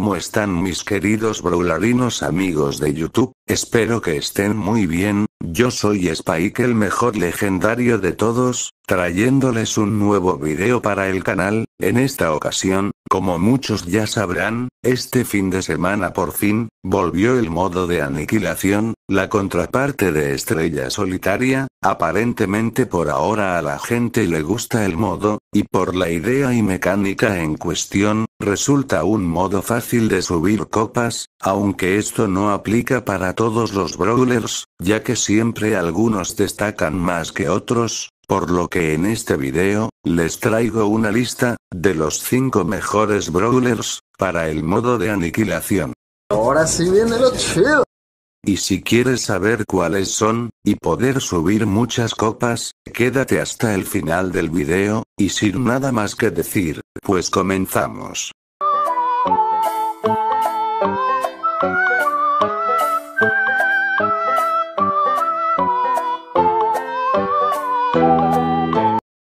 cómo están mis queridos brawlerinos amigos de YouTube, espero que estén muy bien, yo soy Spike el mejor legendario de todos, trayéndoles un nuevo video para el canal, en esta ocasión, como muchos ya sabrán, este fin de semana por fin, volvió el modo de aniquilación, la contraparte de Estrella Solitaria, aparentemente por ahora a la gente le gusta el modo, y por la idea y mecánica en cuestión, resulta un modo fácil de subir copas, aunque esto no aplica para todos los brawlers, ya que siempre algunos destacan más que otros, por lo que en este video, les traigo una lista, de los 5 mejores brawlers, para el modo de aniquilación. Ahora sí viene lo chido. Y si quieres saber cuáles son, y poder subir muchas copas, quédate hasta el final del video, y sin nada más que decir, pues comenzamos.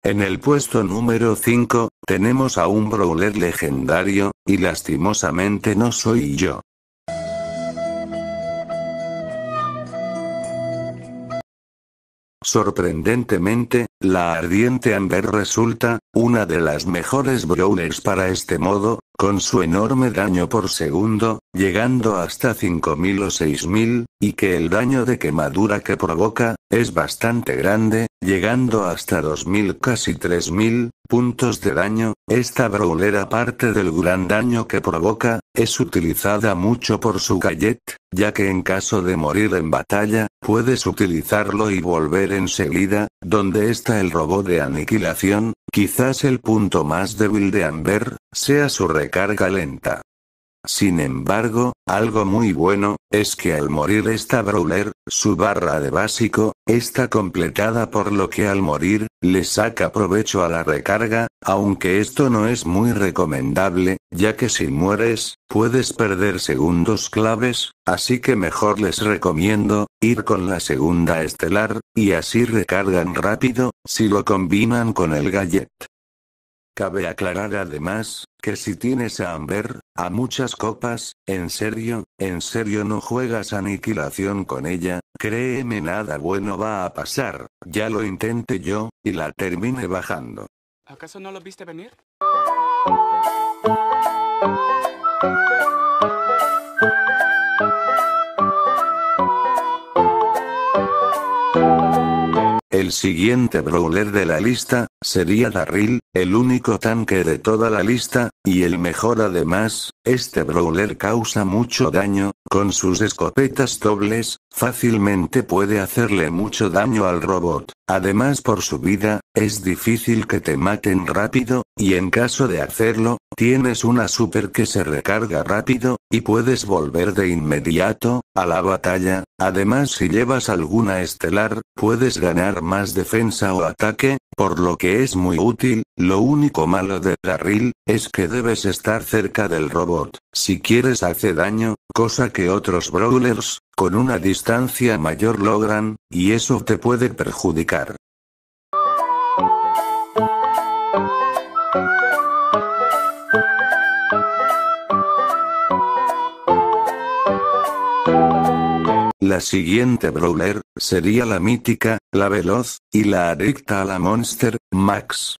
En el puesto número 5, tenemos a un brawler legendario, y lastimosamente no soy yo. Sorprendentemente, la ardiente Amber resulta, una de las mejores brawlers para este modo, con su enorme daño por segundo, llegando hasta 5000 o 6000, y que el daño de quemadura que provoca, es bastante grande, llegando hasta 2000 casi 3000 puntos de daño, esta brawler aparte del gran daño que provoca, es utilizada mucho por su gallet, ya que en caso de morir en batalla, puedes utilizarlo y volver enseguida, donde está el robot de aniquilación, quizás el punto más débil de Amber, sea su recarga lenta. Sin embargo, algo muy bueno, es que al morir esta brawler, su barra de básico, está completada por lo que al morir, le saca provecho a la recarga, aunque esto no es muy recomendable, ya que si mueres, puedes perder segundos claves, así que mejor les recomiendo, ir con la segunda estelar, y así recargan rápido, si lo combinan con el gallet. Cabe aclarar además, que si tienes a Amber, a muchas copas, en serio, en serio no juegas aniquilación con ella, créeme nada bueno va a pasar, ya lo intenté yo, y la terminé bajando. ¿Acaso no lo viste venir? El siguiente brawler de la lista, sería Darryl, el único tanque de toda la lista, y el mejor. Además, este brawler causa mucho daño, con sus escopetas dobles, fácilmente puede hacerle mucho daño al robot. Además por su vida, es difícil que te maten rápido, y en caso de hacerlo, tienes una super que se recarga rápido, y puedes volver de inmediato, a la batalla, además si llevas alguna estelar, puedes ganar más defensa o ataque, por lo que es muy útil, lo único malo de Darryl, es que debes estar cerca del robot, si quieres hace daño, cosa que otros brawlers, con una distancia mayor logran, y eso te puede perjudicar. La siguiente brawler, sería la mítica, la veloz, y la adicta a la monster, Max.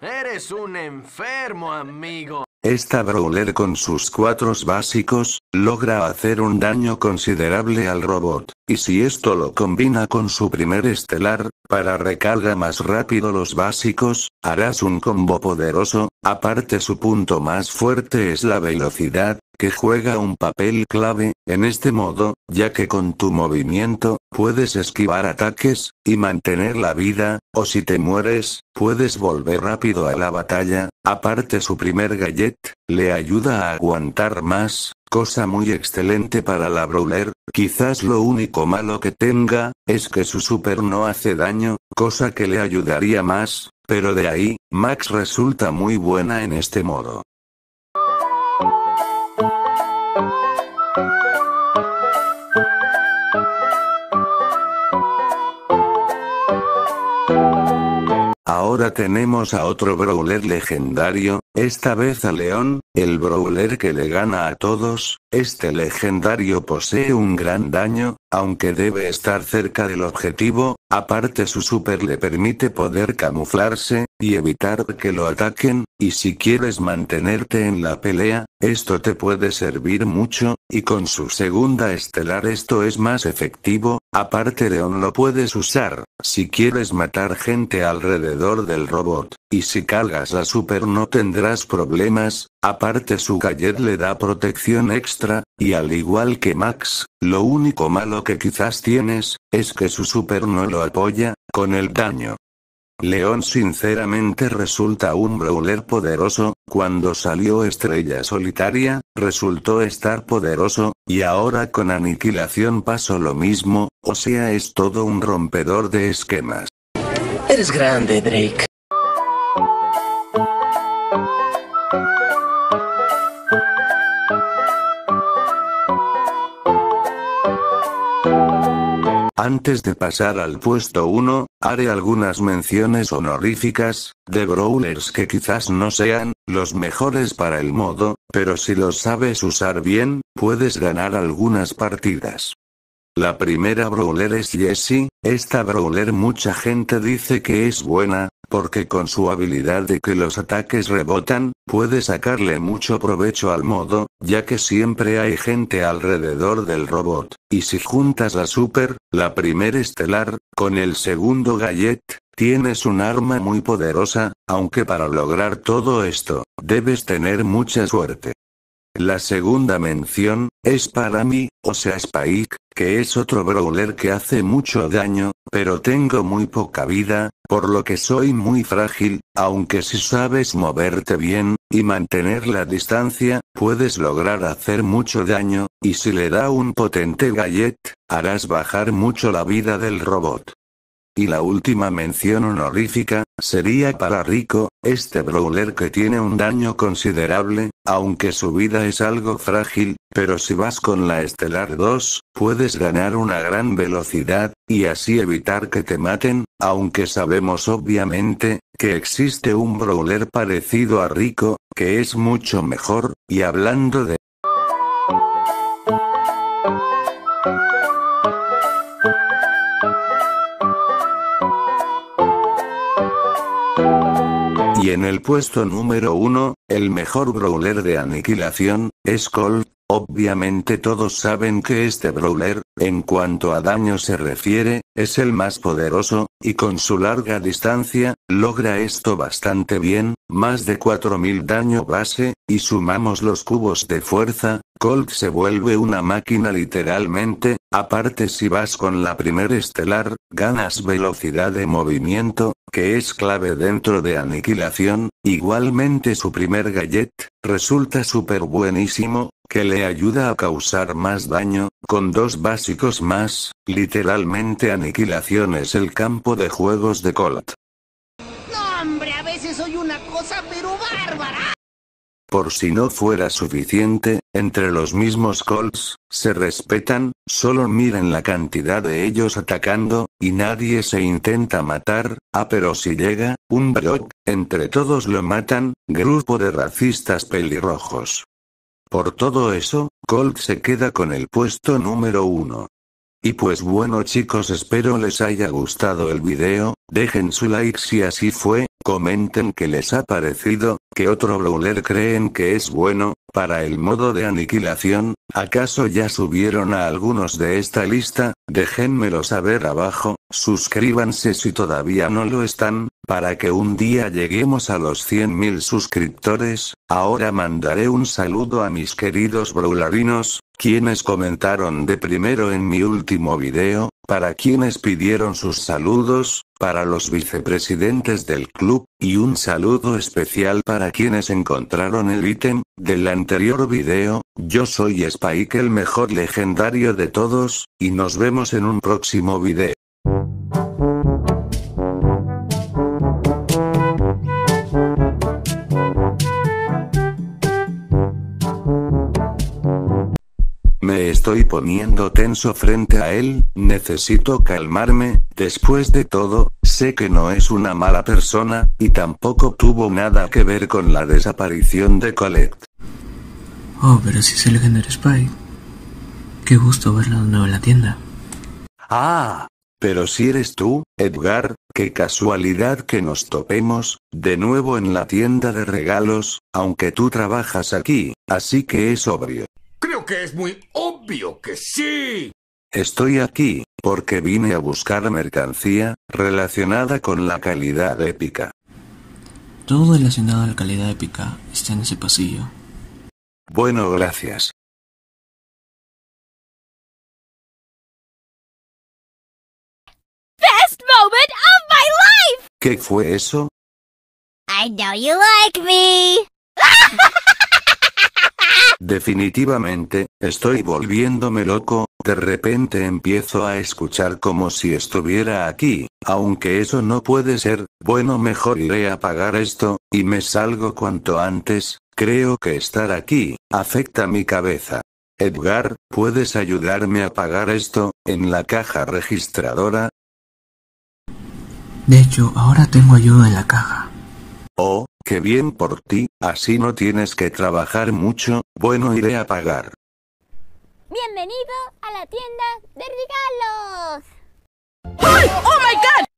Eres un enfermo, amigo. Esta brawler con sus cuatro básicos, logra hacer un daño considerable al robot, y si esto lo combina con su primer estelar, para recarga más rápido los básicos, harás un combo poderoso, aparte su punto más fuerte es la velocidad, que juega un papel clave, en este modo, ya que con tu movimiento, puedes esquivar ataques, y mantener la vida, o si te mueres, puedes volver rápido a la batalla, aparte su primer gallet, le ayuda a aguantar más, cosa muy excelente para la brawler, quizás lo único malo que tenga, es que su super no hace daño, cosa que le ayudaría más, pero de ahí, Max resulta muy buena en este modo. Ahora tenemos a otro brawler legendario, esta vez a León, el brawler que le gana a todos, este legendario posee un gran daño, aunque debe estar cerca del objetivo, aparte su super le permite poder camuflarse, y evitar que lo ataquen, y si quieres mantenerte en la pelea, esto te puede servir mucho, y con su segunda estelar esto es más efectivo, aparte León lo puedes usar, si quieres matar gente alrededor del robot, y si cargas la super no tendrás problemas, aparte su gallet le da protección extra, y al igual que Max, lo único malo que quizás tienes, es que su super no lo apoya, con el daño. León sinceramente resulta un brawler poderoso, cuando salió Estrella Solitaria, resultó estar poderoso, y ahora con Aniquilación pasó lo mismo, o sea es todo un rompedor de esquemas. Eres grande, Drake. Antes de pasar al puesto 1, haré algunas menciones honoríficas, de brawlers que quizás no sean, los mejores para el modo, pero si los sabes usar bien, puedes ganar algunas partidas. La primera brawler es Jessie, esta brawler mucha gente dice que es buena, porque con su habilidad de que los ataques rebotan, puede sacarle mucho provecho al modo, ya que siempre hay gente alrededor del robot, y si juntas la super, la primer estelar, con el segundo gallet, tienes un arma muy poderosa, aunque para lograr todo esto, debes tener mucha suerte. La segunda mención, es para mí, o sea Spike, que es otro brawler que hace mucho daño, pero tengo muy poca vida, por lo que soy muy frágil, aunque si sabes moverte bien, y mantener la distancia, puedes lograr hacer mucho daño, y si le da un potente gallet, harás bajar mucho la vida del robot. Y la última mención honorífica, sería para Rico, este brawler que tiene un daño considerable, aunque su vida es algo frágil, pero si vas con la Estelar 2, puedes ganar una gran velocidad, y así evitar que te maten, aunque sabemos obviamente, que existe un brawler parecido a Rico, que es mucho mejor, y hablando de en el puesto número 1, el mejor brawler de aniquilación, es Colt. Obviamente todos saben que este brawler, en cuanto a daño se refiere, es el más poderoso, y con su larga distancia, logra esto bastante bien, más de 4000 daño base, y sumamos los cubos de fuerza, Colt se vuelve una máquina literalmente, aparte si vas con la primer estelar, ganas velocidad de movimiento, que es clave dentro de aniquilación, igualmente su primer gallet, resulta súper buenísimo, que le ayuda a causar más daño, con dos básicos más, literalmente aniquilación es el campo de juegos de Colt. No, hombre, a veces soy una cosa pero bárbara. Por si no fuera suficiente, entre los mismos Colts, se respetan, solo miren la cantidad de ellos atacando, y nadie se intenta matar, ah pero si llega, un Brock, entre todos lo matan, grupo de racistas pelirrojos. Por todo eso, Colt se queda con el puesto número uno. Y pues bueno chicos espero les haya gustado el video, dejen su like si así fue, comenten qué les ha parecido, que otro brawler creen que es bueno, para el modo de aniquilación, ¿acaso ya subieron a algunos de esta lista? Déjenmelo saber abajo, suscríbanse si todavía no lo están, para que un día lleguemos a los 100.000 suscriptores, ahora mandaré un saludo a mis queridos brawlerinos, quienes comentaron de primero en mi último video, para quienes pidieron sus saludos, para los vicepresidentes del club, y un saludo especial para quienes encontraron el ítem, del anterior video, yo soy Spike el mejor legendario de todos, y nos vemos en un próximo video. Me estoy poniendo tenso frente a él, necesito calmarme, después de todo, sé que no es una mala persona, y tampoco tuvo nada que ver con la desaparición de Colette. Oh, pero si es el legendario Spy. Qué gusto verlo de nuevo en la tienda. Ah, pero si eres tú, Edgar, qué casualidad que nos topemos, de nuevo en la tienda de regalos, aunque tú trabajas aquí, así que es obvio. Creo que es muy obvio que sí. Estoy aquí, porque vine a buscar mercancía, relacionada con la calidad épica. Todo relacionado a la calidad épica está en ese pasillo. Bueno, gracias. Best moment of my life! ¿Qué fue eso? I know you like me. Definitivamente, estoy volviéndome loco, de repente empiezo a escuchar como si estuviera aquí, aunque eso no puede ser, bueno mejor iré a apagar esto, y me salgo cuanto antes, creo que estar aquí, afecta mi cabeza. Edgar, ¿puedes ayudarme a apagar esto, en la caja registradora? De hecho, ahora tengo ayuda en la caja. Oh, qué bien por ti, así no tienes que trabajar mucho, bueno iré a pagar. Bienvenido a la tienda de regalos. ¡Oh my god!